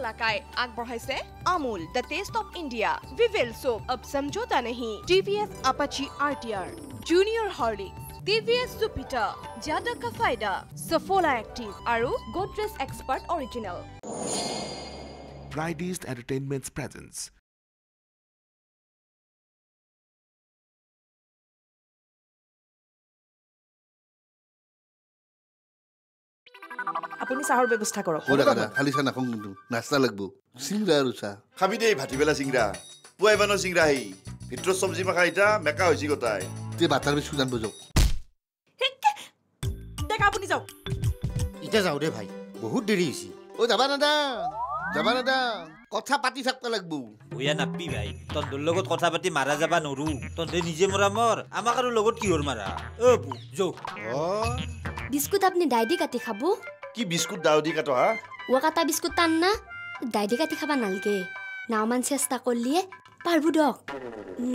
মালাকাই আগবঢ়াইছে Amul the taste of India Vivel soap of সমঝোতা নেহি TVS Apache R T R junior Horlicks TVS Jupiter জাদা কা ফাইদা সফলা এক্টিভ আৰু Godrej expert original Fridays Entertainment's presence. আপুনি চাহৰ ব্যৱস্থা কৰক। খালি চাহ নাখাওঁ কিন্তু নাস্তা লাগব। চিংৰা আৰু চাহ। খাবি দেই ভাটিবেলা চিংৰা। পুৱাই বানৰ চিংৰা আহি ভিতৰত চব্জি মাখা ইটা মেকা হৈছে গোটাই। তে বাটাৰ বিস্কুট আনব যাওক। আপুনি যাওক। এতিয়া যাওঁ দে ভাই বহুত দেৰি হৈছে। অ যাবা নাদা যাবা নাদা কথা পাতি থাকবা লাগব। ভূঞা নাপি ভাই তহঁতৰ লগত কথা পাতি মাৰা যাবা নৰো। তহঁতে নিজে মৰা মৰ আমাক আৰু লগত কিহৰ মাৰা? অ যৌ। বিস্কুট আপুনি ডাইদি কাটি খাব। কি বিস্কুট দাও দি কাটো হা? ৱা কাটা বিস্কুট টান না? ডাইদি কাটি খাবা নালগে। নাওমান চেষ্টা কৰিলিয়ে পাৰব দক।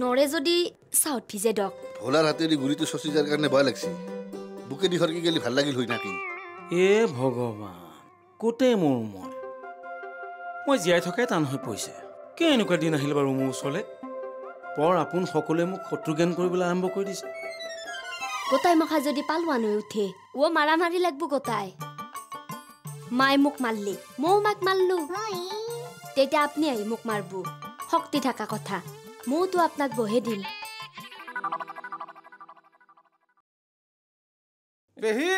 নৰে যদি চাউত ভিজে দক। ভোলাৰ হাতেদি গুৰিটো চচি যাৰ কাৰণে ভয় লাগছি। বুকে দি সৰকি গেলি ভাল লাগিল হৈ নাকি? এ ভগৱান গোটেই মোৰ মন? মই জীয়াই থকাই টান হৈ পৰিছে। কি এনেকুৱা দিন আহিল বাৰু মোৰ ওচৰলৈ? বৰ আপোন সকলোৱে মোক শত্ৰু জ্ঞান কৰিবলৈ আৰম্ভ কৰি দিছে। গোটাই মখা যদি পালোৱা নৈ উঠে ও মাৰা মাৰি লাগব গোটাই। মায়ে মোক মাৰলি ময়ো মাক মাৰলো। তেতিয়া আপুনি আহি মোক মাৰব। শক্তি থকা কথা ময়োতো আপোনাক বহে দিম পেহী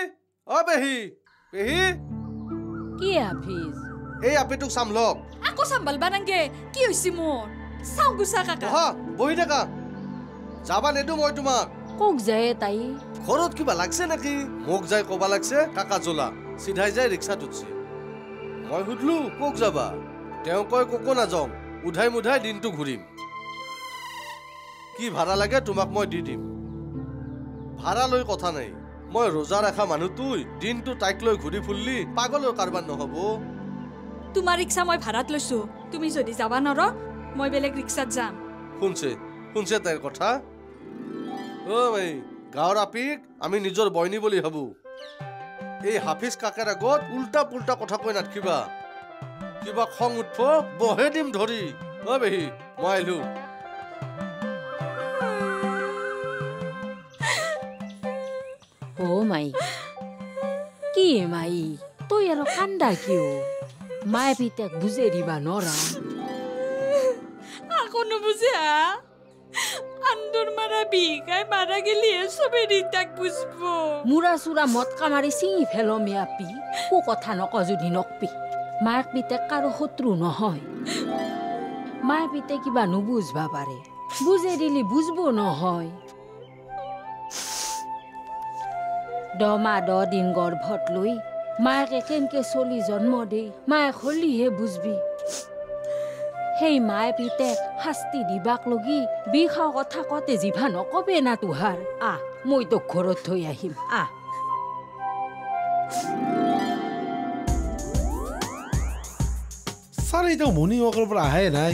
অ পেহী পেহী কি হাফিজ এই আপেটোক চামলক আকৌ চাম্ভালবা নাংগে কি হৈছে মোৰ চাওঁ গুচা কাকা বহা বহি থাকা যাবা নেদো মই তোমাক কোক যায় তাই ঘৰত কিবা লাগছে নেকি মোক যাই কবা লাগছে কাকা জ্বলা চিধাই যাই ৰিক্সাত উঠছে মই সুধলো ক'ক যাবা তেওঁ কয় ক'কো নাযাওঁ উধাই মুধাই দিনটো ঘূৰিম কি ভাড়া লাগে তোমাক মই দি দিম ভাড়া লৈ কথা নাই মই ৰোজা ৰখা মানুহটোই দিনটো তাইক লৈ ঘূৰি ফুৰিলি পাগলৰ কাৰবাৰ নহ'ব তোমাৰ ৰিক্সা মই ভাড়াত লৈছো। তুমি যদি যাবা নৰ মই বেলেগ ৰিক্সাত যাম। শুনছে শুনছে তাইৰ কথা? অ' ভাই গাঁৱৰ আপিক আমি নিজৰ বইনী বুলি ভাবো। এই হাফিজ কাকাৰ আগত উল্টা পুল্টা কথা কৈ নাথাকিবা কিবা খং উঠব বহে দিম ধৰি। অ' পেহী মই আহিলো। অ মাই কি মাই তই আৰু কান্দা কিয়? মায়ে পিতেক বুজে দিবা নৰা আকৌ নুবুজে আন্দৰ মাৰা বিকাই মাৰা গেলিয়ে চবে ৰীতাক বুজব মুৰা চুৰা মটকা মাৰি চিঙি ফেল মেয়াপি কো কথা নক যদি নকপি মাক পিতেক কাৰো শত্ৰু নহয় মায়ে পিতে কিবা নুবুজবা পাৰে বুজে দিলি বুজব নহয় দমা দহ দিন গৰ্ভত লৈ মায়েকে কেনকে চলি জন্ম দে মায়ে হলিহে বুজবি। সেই মায়ে পিতে শাস্তি দিবাক লগি বিষাও কথা কতে জিভা নকবে না তোহাৰ। আহ মই তোক ঘৰত থৈ আহিম। আহ। ছাৰ এতিয়া মৰ্ণিং ৱাকৰ পৰা আহে নাই।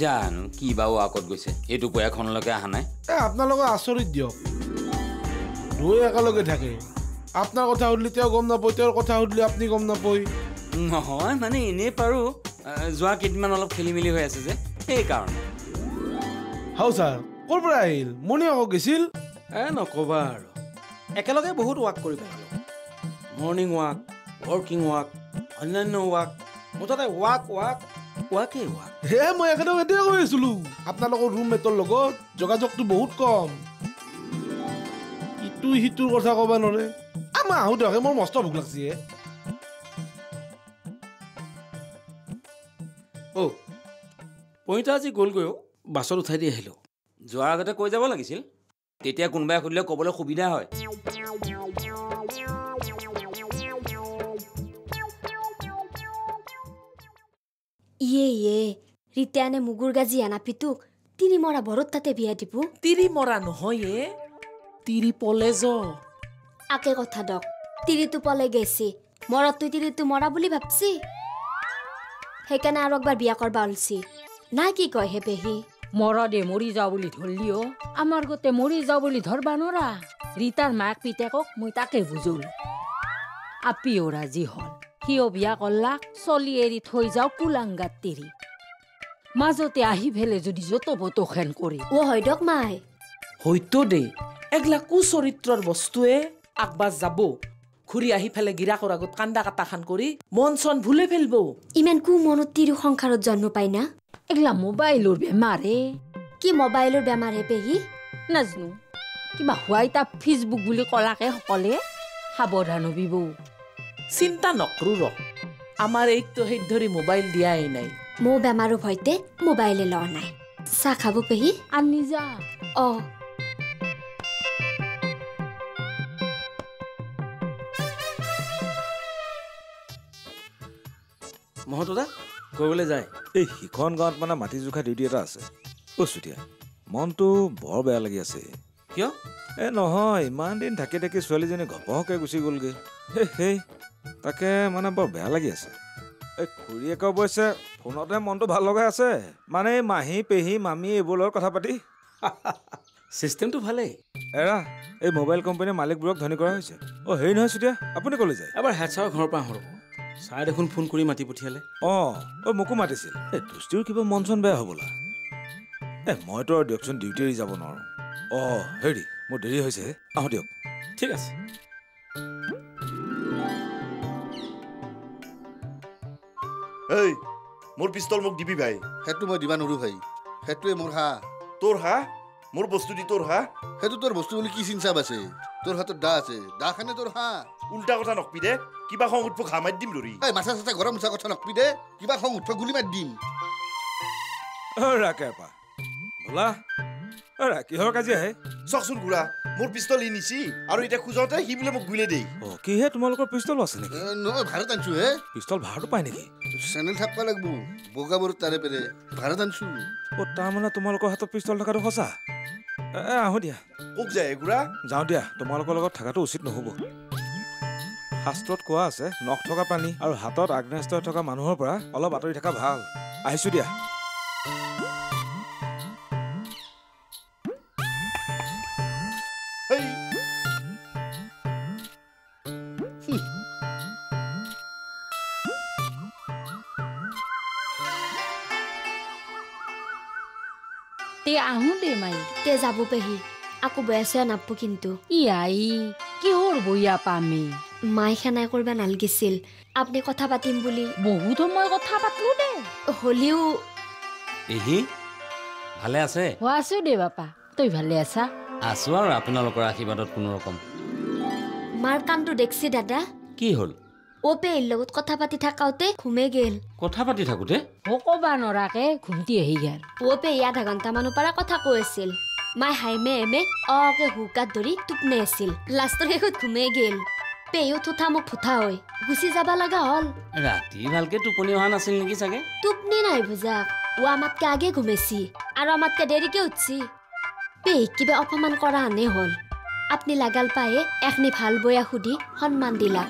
জানো কি বাৰু আগত গৈছে। এই দুপৰীয়াখনলৈকে অহা নাই। এ আপোনালোকে আচৰিত দিয়ক। দুই একেলগে থাকে। আপোনাৰ কথা সুধিলে তেওঁ গম নাপায় তেওঁৰ কথা সুধিলে আপুনি গম নাপায়। নহয় মানে এনেই পাৰোঁ। যোৱা কেইদিনমান অলপ খেলি মেলি হৈ আছে যে সেইকাৰণে। হাও ছাৰ ক'ৰ পৰা আহিল? মৰ্ণিং ৱাকক গৈছিল? এ নক'বা আৰু। একেলগে বহুত ৱাক কৰি পেলালোঁ মৰ্ণিং ৱাক ৱৰ্কিং ৱাক অন্যান্য ৱাক মুঠতে ৱাক ৱাক ৱাকেই ৱাক। হে মই এখেতক সেইটোৱে কৈ আছিলো। আপোনালোকৰ ৰুমমেটৰ লগত যোগাযোগটো বহুত কম। ইটো সিটোৰ কথা ক'ব নোৱাৰে। আমাৰ আহোঁ দিয়ক মোৰ মস্ত ভোক লাগছে হে অ' পইতা আজি গ'লগৈ অ' বাছত উঠাই দি আহিলোঁ যোৱাৰ আগতে কৈ যাব লাগিছিল তেতিয়া কোনোবাই সুধিলে ক'বলৈ সুবিধা হয় ইয়ে ইয়ে ৰীতানে মুগুৰ গাজি আনাপিটোক তিনি মৰা ভৰত তাতে বিয়া দিব তিৰি মৰা নহয় এ তিৰি পলে য আকে কথা দক। তিৰিটো পলে গেছি। মৰতটো তিৰিটো মৰা বুলি ভাবছি? সেইকাৰণে আৰু একবাৰ বিয়া কৰবা ওলছি। না কি কয় হে পেহী? মৰদে মৰি যাওঁ বুলি ধৰলি অ। আমাৰ গোটে মৰি যাওঁ বুলি ধৰবা নৰা। ৰীতাৰ মাক পিতেকক মই তাকে বুজলো। আপি ওৰা যি হ'ল। সিও বিয়া কৰলাক চলি এৰি থৈ যাওঁ কুলাংগাত তেৰি। মাজতে আহি ফেলে যদি যত বতখেন কৰি। অ হয় দক মাই। হয়তো দেই এগলা কুচৰিত্ৰৰ বস্তুৱে আগবাজ যাব। ঘূৰি আহি ফেলে গিৰাকৰ আগত কান্দা কাটা খান কৰি মন চন ভুলে ফেলব। ইমান কু মনত তিৰো সংসাৰত জন্ম পাই না? এগলা মোবাইলৰ বেমাৰে। কি মোবাইলৰ বেমাৰ পেহী? নাজনো। কিবা হোৱাইটা ফেচবুক বুলি কলাকে সকলে সাৱধান হবি বৌ চিন্তা নকৰো ৰ। আমাৰ এইকটো সেই ধৰি মোবাইল দিয়াই নাই। মো বেমাৰৰ ভয়তে মোবাইলে লোৱা নাই। চাহ খাব পেহী? আনি যা। অ। মহতদা কৰিবলৈ যায়। এই সিখন গাঁৱত মানে মাটি জোখা ডিউটি এটা আছে। অ' চুতীয়া মনটো বৰ বেয়া লাগি আছে। কিয়? এ নহয় ইমান দিন থাকি থাকি ছোৱালীজনী ঘপহকৈ গুচি গ'লগৈ। হে সেই তাকে মানে বৰ বেয়া লাগি আছে। এই খুৰীয়েকে অৱশ্যে ফোনতে মনটো ভাল লগাই আছে। মানে এই মাহী পেহী মামী এইবোৰৰ লগত কথা পাতি। ছিষ্টেমটো ভালেই। এৰা এই মোবাইল কোম্পানীৰ মালিকবোৰক ধনী কৰা হৈছে। অ' হেৰি নহয় চুতীয়া আপুনি ক'লৈ যায়? এবাৰ হেড ছাৰৰ ঘৰৰ পৰা আহোঁ ৰ'ব। ছাৰে দেখোন ফোন কৰি মাতি পঠিয়ালে। অঁ অ' মোকো মাতিছিল। এই দুষ্টিৰ কিবা মন চন বেয়া হ'বলা। এ মইতো আৰু দিয়কচোন ডিউটি এৰি যাব নোৱাৰোঁ। অঁ হেৰি মোৰ দেৰি হৈছে। আহোঁ দিয়ক। ঠিক আছে। এই মোৰ পিষ্টল মোক দিবি ভাই। সেইটো মই দিবা নোৱাৰো ভাই। সেইটোৱে মোৰ হাঁহ তোৰ হাঁহ মোৰ বস্তু দি তোৰ হাঁহ সেইটো তোৰ বস্তু বুলি কি চিন্তাপ আছে তোৰ হাতত দা আছে। দা খানে তোৰ হাঁহ উল্টা কথা নকবি দে। কিবা খং উঠব ঘা মাৰি দিম ধৰি এই মাছা চাচা গৰম মুচা কথা নকবি দে কিবা খং উঠব গুলি মাৰি দিম ৰাকে আপা বোলা ৰা কিহৰ কাজিয়া হে চাওকচোন খুৰা মোৰ পিষ্টল ই নিছি আৰু এতিয়া খোজোতে সি বোলে মোক গুলে দেই অ' কিহে তোমালোকৰ পিষ্টলো আছে নেকি নহয় ভাৰত আনছো হে পিষ্টল ভাড়াটো পায় নেকি চেনেল থাকবা লাগব বগাবোৰ তাৰে পেৰে ভাৰত আনছো অ' তাৰমানে তোমালোকৰ হাতত পিষ্টল থকাটো সঁচা আহোঁ দিয়া মোক যায় খুৰা যাওঁ দিয়া তোমালোকৰ লগত থকাটো উচিত নহ'ব শাস্ত্ৰত কোৱা আছে নখ থকা প্ৰাণী আৰু হাতত আগ্নেয়াস্ত্ৰ থকা মানুহৰ পৰা অলপ আঁতৰি থকা ভাল। আহিছোঁ দিয়া। তে আহোঁ দে মাই। তে যাব পেহী আকৌ বেয়া চেয়া নাপো কিন্তু। ই আই কিহৰ বইয়া পামে? মাই খানাই কৰবা নালগিছিল। আপুনি কথা পাতিম বুলি। বহুত সময় কথা পাতলো দে। হ'লেও পেহী ভালে আছে? অ আছো দে বাপা। তই ভালে আছা? আছো আৰু আপোনালোকৰ আশীৰ্বাদত কোনো ৰকম। মাৰ কামটো দেখছি দাদা। কি হ'ল? অ পেহীৰ লগত কথা পাতি থাকাওতে ঘুমে গেল। কথা পাতি থাকোতে? ক'বা নৰাকে ঘুমটি আহি গেল। অ পেহী আধা ঘণ্টামানৰ পৰা কথা কৈ আছিল। মাই হাইমে এমে অকে হুকাত ধৰি টোপনে আছিল। লাষ্টৰ শেষত ঘুমে গেল। পেহীও থুঠা মোক ফুঠা হৈ গুচি যাবা লগা হ'ল। ৰাতি ভালকে টোপনি অহা নাছিল নেকি চাগে? টোপনি নাই বুজাক ও আমাতকে আগে ঘুমেছি আৰু আমাতকে দেৰিকে উঠছি। পেহীক কিবা অপমান কৰা হানে হ'ল। আপুনি লাগাল পায়ে এখনি ভাল বয়া সুধি সন্মান দিলা।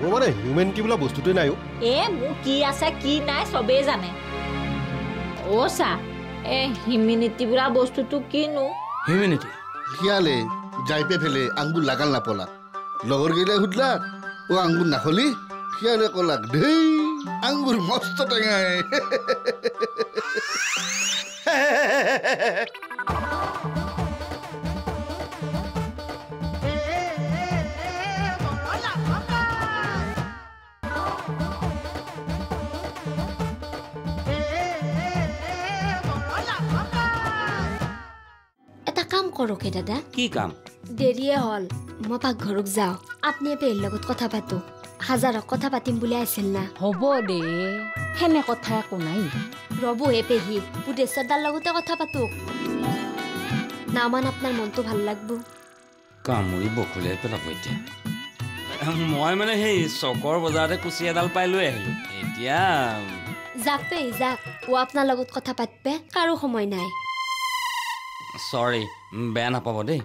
মোৰ মানে হিউমেনিটি বোলা বস্তুটোৱে নাই। এ মোৰ কি আছে কি নাই চবেই জানে। অ চা এ হিমিনিটি বোলা বস্তুটো কিনো? হিউমেনিটি যাই পে ফেলে আঙ্গুৰ লাগাল নাপলাক লগৰ গেলে সুধলা ও আঙ্গুৰ নাখলি? শিয়ালে কলাক ধেই আঙ্গুৰ মস্ত টেঙাই। এটা কাম কৰকে দাদা। কি কাম? দেৰিয়ে হ'ল। মই পাকঘৰত যাওঁ। আপুনি পেহীৰ লগত কথা পাতো হাজাৰক কথা পাতিম বুলি আছিল না। হ'ব দে। সেনে কথা একো নাই। ৰ'ব হে পেহী বুধেশ্বৰ লগতে কথা পাতো নামান আপোনাৰ মনটো ভাল লাগব। কামুৰি বখলিয়াই পেলাব এতিয়া। মই মানে সেই চকৰ বজাৰতে কুচি এডাল পাই লৈ আহিলো। এতিয়া যাক পেহী যাক ও আপোনাৰ লগত কথা পাতবে কাৰো সময় নাই। চৰি বেয়া নাপাব দেই।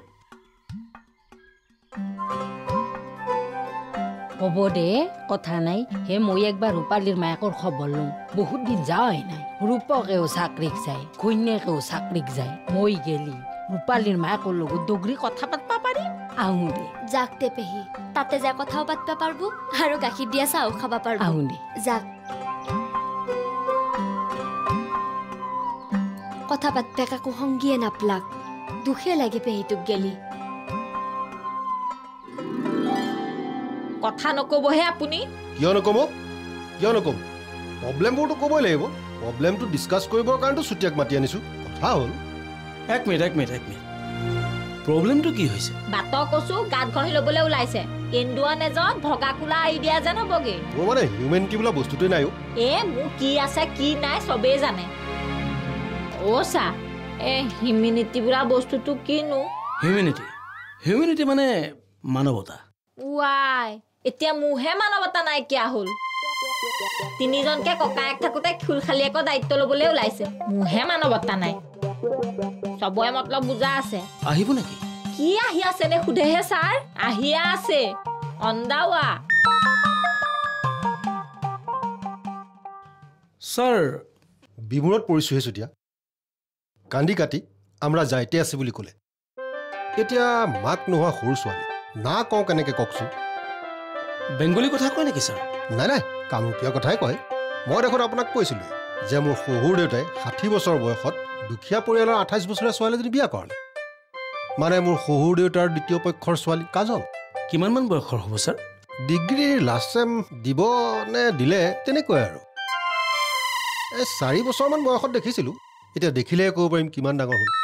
হ'ব দে কথা নাই। হে মই একবাৰ ৰূপালীৰ মায়েকৰ খবৰ লওঁ। বহুত দিন যাৱাই নাই। ৰূপকেও চাকৰিক যায় ঘৈণীয়েকেও চাকৰিক যায়। মই গেলি ৰূপালীৰ মায়েকৰ লগত দগৰি কথা পাতবা পাৰিম আহোঁ দে। যাক তে পেহী তাতে যাই কথাও পাতবা পাৰবো আৰু গাখীৰ দিয়া চাহও খাবা পারবো আহোঁ দে। যাক। কথা পাতবে কাকো সংগীয়ে নাপলাক। দুখে লাগে পেহীটোক গেলি। কথা নকবহে আপুনি। কিয় নক'ব? কিয় নক'ম প্ৰব্লেমবোৰতো ক'বই লাগিব। প্ৰব্লেমটো ডিছকাছ কৰিবৰ কাৰণেতো চুতীয়াক মাতি আনিছোঁ। কথা হ'ল। এক মিনিট এক মিনিট এক মিনিট। প্ৰব্লেমটো কি হৈছে? বাটৰ কচু গাত ঘঁহি ল'বলৈ ওলাইছে। এন্দুৱা নেজত ভগা কোলা আৰি দিয়া যেন হ'বগে। মোৰ মানে হিউমেনিটি বোলা বস্তুটোৱে নাই এ মোৰ কি আছে কি নাই চবেই জানে। অ' চা এ হিমিনিটি বোলা বস্তুটো কিনো? হিউমেনিটি হিউমেনিটি মানে মানৱতা। ৱাই এতিয়া মোৰহে মানৱতা নাইকিয়া হ'ল। তিনিজনকে ককায়েক থাকোঁতে খুলখালীয়েকৰ দায়িত্ব ল'বলৈ ওলাইছে। মোৰহে মানৱতা নাই। চবৰে মতলব বুজা আছে। আহিব নেকি? কি আহি আছে নে সোধেহে ছাৰ? আহিয়ে আছে। অন্দাৱা। ছাৰ। বিমূৰত পৰিছোঁহে চুতীয়া। কান্দি কাটি আমৰা যাইতে আছে বুলি ক'লে। এতিয়া মাক নোহোৱা সৰু ছোৱালী। না কওঁ কেনেকৈ কওকচোন। বেংগলী কথা কয় নেকি ছাৰ? নাই নাই কামৰূপীয়া কথাই কয়। মই দেখোন আপোনাক কৈছিলোঁ যে মোৰ শহুৰ দেউতাই ষাঠি বছৰ বয়সত দুখীয়া পৰিয়ালৰ আঠাইছ বছৰীয়া ছোৱালীজনী বিয়া কৰালে মানে মোৰ শহুৰ দেউতাৰ দ্বিতীয় পক্ষৰ ছোৱালী কাজল কিমানমান বয়সৰ হ'ব ছাৰ? ডিগ্ৰীৰ লাষ্ট চেম দিব নে দিলে তেনেকৈ আৰু। এই চাৰি বছৰমান বয়সত দেখিছিলোঁ। এতিয়া দেখিলেহে ক'ব পাৰিম কিমান ডাঙৰ হ'ল।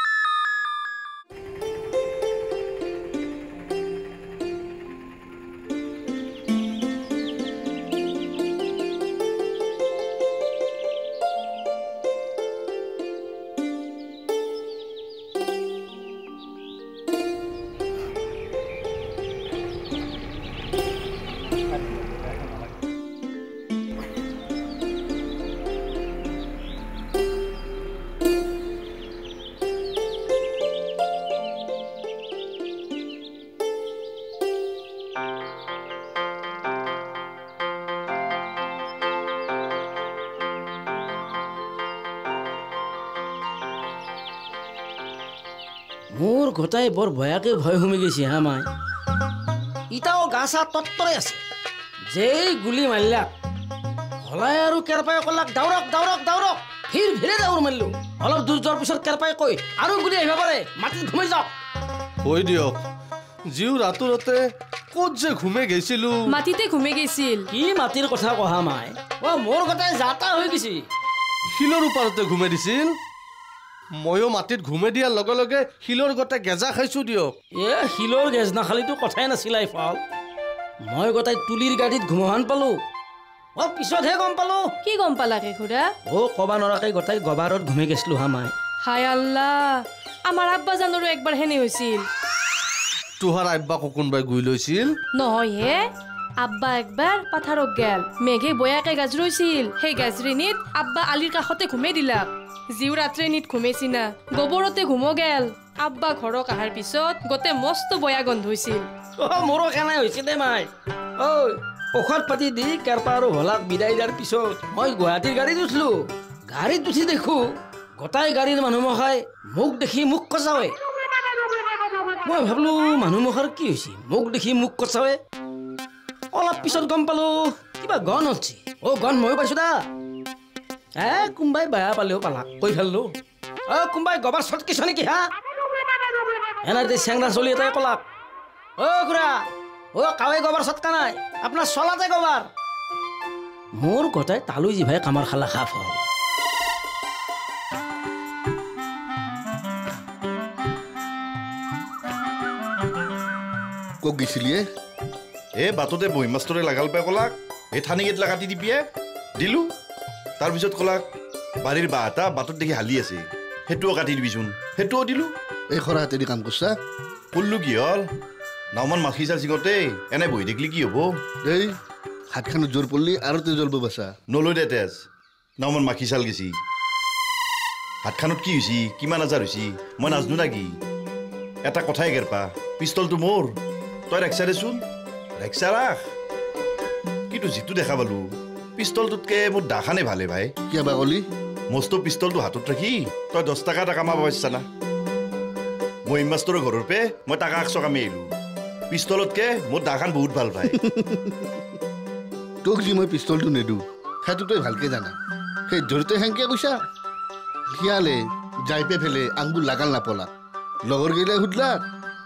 গোটাই বৰ ভয়াকে ভয় সোমাই গৈছে হা মাই? ইটাও গা চা তত্তৰে আছে। যেই গুলি মাৰিলাক হলাই আৰু কেৰপাই কলাক দাউৰক দাউৰক দাউৰক! ফিৰ ভিৰে দাউৰ মাৰিলো। অলপ দূৰ যোৱাৰ পিছত কেৰপাই কৈ আৰু গুলি আহিব পাৰে মাটিত ঘুমাই যাওক! কৈ দিয়ক জিও ৰাতোৰতে ক'ত যে ঘুমে গৈছিলো? মাটিতে ঘুমে গৈছিল। কি মাটিৰ কথা কহা মাই? অ মোৰ গোটাই যাতা হৈ গৈছে। শিলৰ ওপৰতে ঘুমে দিছিল? ময়ো মাটিত ঘুমে দিয়াৰ লগে লগে শিলৰ গোটেই গেজা খাইছো দিয়ক। এ শিলৰ গেজ নাখালিতো কথাই নাছিলে ইফাল। মই গোটাই তুলিৰ গাড়ীত ঘুমহান পালো। অ পিছতহে গম পালো। কি গম পালাকে খুৰা অ কবা নৰাকে গোটাই গবাৰত ঘুমে গৈছিলো হা মাই হাই আল্লাহ আমাৰ আব্বা জানৰো একবাৰ হেনে হৈছিল। তোহাৰ আব্বাকো কোনোবাই গুই লৈছিল? নহয় হে আব্বা একবাৰ পাথাৰক গেল। মেঘে বয়াকে গাজৰৈছিল সেই গাজৰিনিত আব্বা আলিৰ কাষতে ঘুমে দিলাক। জিও ৰাত্ৰিনিত ঘুমেছি না গোবৰতে ঘুমো গেল আব্বা ঘৰক অহাৰ পিছত গোটেই মস্ত বয়া গন্ধ হৈছিল মোৰো কেনে হৈছে দে মাই। ঐ ঔষধ পাতি দি কেৰপা আৰু ভলাক বিদায় দিয়াৰ পিছত মই গুৱাহাটীৰ গাড়ীত উঠিলো। গাড়ীত উঠি দেখো গোটাই গাড়ীৰ মানুহ মখাই মোক দেখি মোক কচাৱে। মই ভাবলো মানুহ মখাৰ কি হৈছে? মোক দেখি মোক কচাৱে? অলপ পিছত গম পালো কিবা গন হৈছে অ গন ময়ো পাইছো দা। এ কোনোবাই বেয়া পালেও পালাক কৈ ফেললো অ কোনোবাই গবাৰ চটকিছ নেকি হা? এনাতে চেংৰা চলি এটাই কলাক অ খুৰা অ কাৱে গবাৰ চটকা নাই? আপোনাৰ চলাতে গবাৰ। মোৰ গোটাই তালৈ জিভাই কামাৰ খালা খাফ হ'ল। ক'ত গৈছিলিয়ে। এ বাটতে বহি মাষ্টৰে লাগাল পাই ক'লাক। এই ঠানি কেইটা কাটি দিবিয়ে। দিলোঁ। তাৰপিছত ক'লাক বাৰীৰ বাঁহ এটা বাটত দেখি হালি আছে। সেইটোও কাটি দিবিচোন সেইটোও দিলোঁ। এই খৰা হাতেদি কাম কৰছা? কৰিলোঁ কি হ'ল? নাওমান মাখি চা চিঙতে এনে বহি থাকিলে কি হ'ব? দেই হাতখনত জোৰ পৰিলি আৰু তেজ জ্বলব বাচা নলৈ দে তেজ। নাওমান মাখি চাল গেছি। হাতখনত কি হৈছে? কিমান আজাৰ হৈছে? মই নাজনো না কি? এটা কথাই গেৰপা পিষ্টলটো মোৰ। তই ৰেক্সা দেচোন ৰেক্সা ৰাখ। কিন্তু যিটো দেখা পালো পিষ্টলটোতকে মোৰ দাখানে ভালে ভাই। কিয় বা কলি? মস্ত পিষ্টলটো হাতত ৰাখি তই দহ টকা এটা কামাব পাৰিছা না। মই মাষ্টৰৰ ঘৰৰ পে মই টাকা একশ কামি আহিলোঁ। পিষ্টলতকে মোৰ দাখান বহুত ভাল পায় তোক যি মই পিষ্টলটো নেদো সেইটো তই ভালকে জানা। সেই ধৰিতে সেংকে কৈছা শিয়ালে যাই পে ফেলে আংগুৰ লাগাল নাপলা। লগৰ গেইলাই সুধলা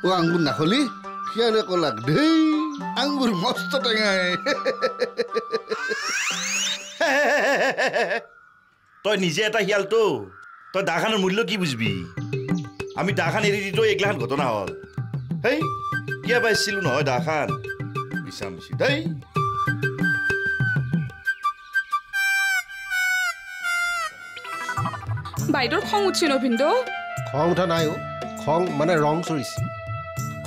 অ আংগুৰ নাখলি? শিয়ালে কলাক ধেই আংগুৰ মস্ত টেঙাই। তই নিজে এটা শিয়ালতো তই দাখানৰ মূল্য কি বুজিবি? আমি দাখান এৰি দিতো এইগিলাখান ঘটনা হ'ল। হেই কিয় পাইছিলো নহয় দাখান মিছা মিছি দেই বাইদেউৰ খং উঠছি ন ভিন্দু খং উঠা নাই অ' খং মানে ৰং চৰিছে।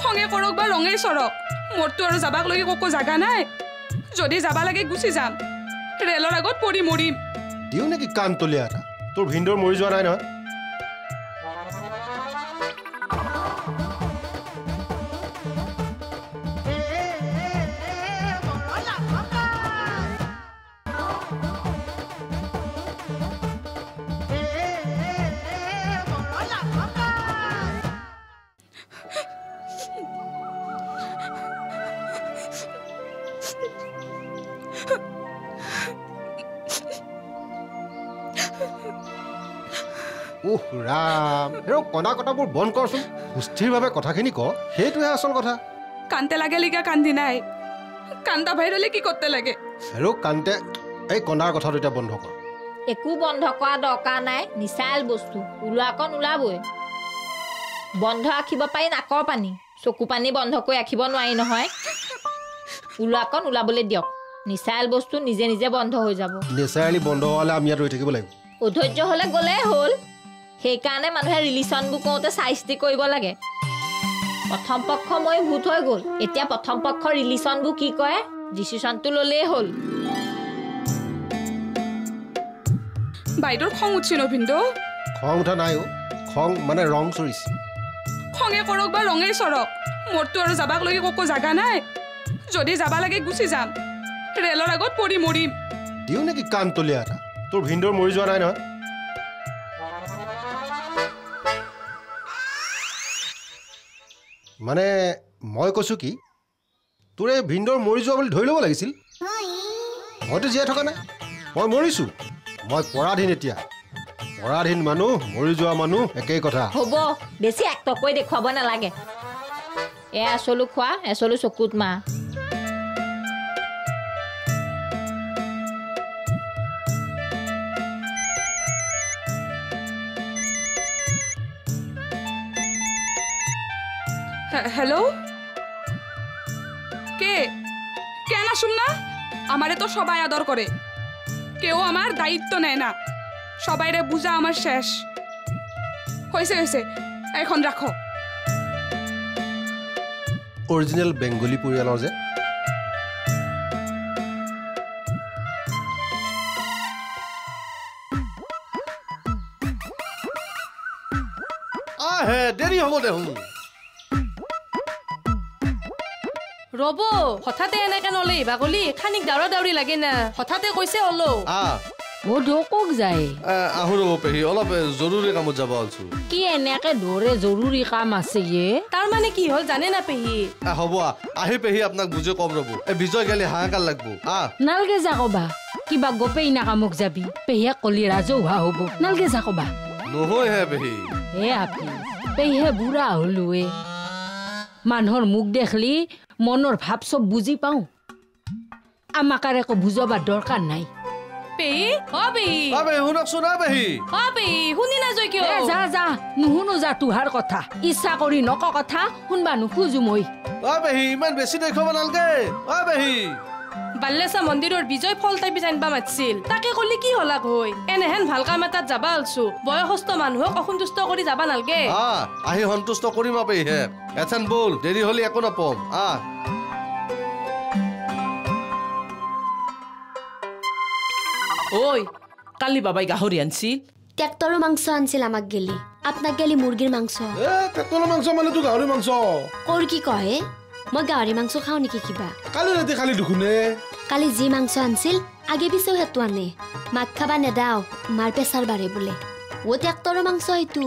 খঙে কৰক বা ৰঙেই চৰক মোৰতো আৰু যাবাক লাগি ককো জাগা নাই। যদি যাবা লাগে গুচি যাম। ৰেলৰ আগত পৰি মৰিম দিওঁ নেকি কাণ তলীয়া তোৰ ভিন্দৰ মৰি যোৱা নাই নহয়। কণা কটাবোৰ বন্ধ কৰচোন। সুস্থিৰভাৱে কথাখিনি ক সেইটোহে আচল কথা। কান্দতে লাগে লিগা কান্দি নাই। কান্দা ভাইৰলে কি কৰতে লাগে? হেৰ কান্তে এই কণাৰ কথাটো এতিয়া বন্ধ কৰ। একো বন্ধ কৰা দৰকাৰ নাই নিচাইল বস্তু ওলোৱাকণ ওলাবই। বন্ধ ৰাখিব পাৰি নাকৰ পানী চকু পানী বন্ধ কৰি ৰাখিব নোৱাৰি নহয়। ওলোৱাকণ ওলাবলৈ দিয়ক নিচাইল বস্তু নিজে নিজে বন্ধ হৈ যাব। নেচাৰেলি বন্ধ হোৱালে আমি ইয়াত ৰৈ থাকিব লাগিব। অধৈৰ্য হ'লে গ'লেই হ'ল। সেইকাৰণে মানুহে ৰিলিচনবোৰ কৰোঁতে চাই চিতি কৰিব লাগে। প্ৰথম পক্ষ মই ভূত হৈ গ'ল। এতিয়া প্ৰথম পক্ষ ৰিলিচনবোৰ কি কৰে ডিচিশ্যনটো ল'লেই হ'ল। বাইদেউৰ খং উঠছি ন ভিন্দু খং উঠা নাই অ' খং মানে ৰং চৰিছে। খঙে কৰক বা ৰঙেই চৰক মোৰতো আৰু যাবাক লাগি ককো জাগা নাই। যদি যাবা লাগে গুচি যাম। ৰেলৰ আগত পৰি মৰিম। দিওঁ নেকি কাণ তলীয়া এটা? তোৰ ভিন্দৰ মৰি যোৱা নাই নহয়। মানে মই কৈছোঁ কি তোৰ এই ভিন্দৰ মৰি যোৱা বুলি ধৰি ল'ব লাগিছিল। মইতো জীয়াই থকা নাই। মই মৰিছোঁ। মই পৰাধীন এতিয়া। পৰাধীন মানুহ মৰি যোৱা মানুহ একেই কথা। হ'ব বেছি এক্ট কৰি দেখুৱাব নালাগে। এ আচলো খোৱা এচলো চকুত মা। হে- হেল্ল' কে? কেন আসুম না? আমারে তো সবাই আদর করে। কেউ আমার দায়িত্ব নেয় না। সবাইরে বুঝা আমার শেষ। হয়েছে হয়েছে। এখন রাখো। অৰিজিনেল বেংগলী পৰিয়ালৰ যে। আহে দেৰি হ'ব দেখোন। ৰ'ব হঠাতে এনেকে নলে বাগলি খানিক দাউৰা দাউৰি লাগে না। হঠাতে কৈছে হলো আহ অ' ঢৌকক যায়। আহো ৰ'ব পেহী অলপ এ, জৰুৰী কামত যাব আলছো কি এনেকে দৌৰে জৰুৰী কাম আছে ইয়ে তাৰ মানে কি হ'ল জানে না পেহী? আহ, হ'ব আহ। আহি পেহী আপোনাক বুজে কম ৰ'ব। এই বিজয় গেলি হাহাকাৰ লাগব। আহ নালগে যা কবা। কিবা গোপেই না কামক যাবি। পেহীয়ে কলি ৰাজহুৱা হ'ব। নালগে যা কবা। নহয় হে পেহী। হে আপি। পেহীহে বুঢ়া হলোৱে মানুহৰ মুখ দেখলি মনৰ ভাৱ চব বুজি পাওঁ। আমাক আৰু একো বুজাবাৰ দৰকাৰ নাই। পেহী অ পেহী অ পেহী শুনকচোন অ পেহী অ পেহী শুনি নাযায় কিয়? এ যা যা নুশুনো যা তোহাৰ কথা। ইচ্ছা কৰি নক কথা শুনবা নোখোজো মই অ পেহী ইমান বেছি দেখুৱাব নালাগে। অ পেহী বাল্লেচা মন্দিৰৰ বিজয় ফল টাইপি জানিবা মাতিছিল। তাকে কলি কি হলাক হৈ এনেহেন ভাল কাম এটাত যাবা আলছো বয়সস্থ মানুহক অসন্তুষ্ট কৰি যাবা নালগে। আহ আহি সন্তুষ্ট কৰিম পেহী হে এথেন বল দেৰি হ'লে একো নাপাম। আহ ঐ কালি বাবাই গাহৰি আনছিল? ট্ৰেক্টৰৰ মাংস আনছিল আমাক গেলি। আপোনাক গেলি মুৰ্গীৰ মাংস। এ ট্ৰেক্টৰৰ মাংস মানে তো গাহৰি মাংস। কৰ কি কয়? মই গাহৰি মাংস খাওঁ নেকি কিবা কালি ৰাতি কালি দেখোন কালি যি মাংস আনিছিল আগে পিছেও সেইটো আনে মাক খাবা নেদাও মাৰ প্ৰেচাৰ বাঢ়ে বোলে অ' ট্ৰেক্টৰৰ মাংস এইটো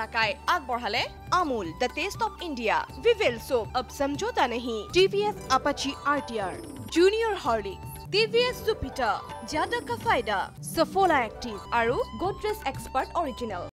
লাকাই আগবঢ়ালে আমুল দ্য ভিভেল অব সমঝোতা আপাচি টিভিএস জাদা কা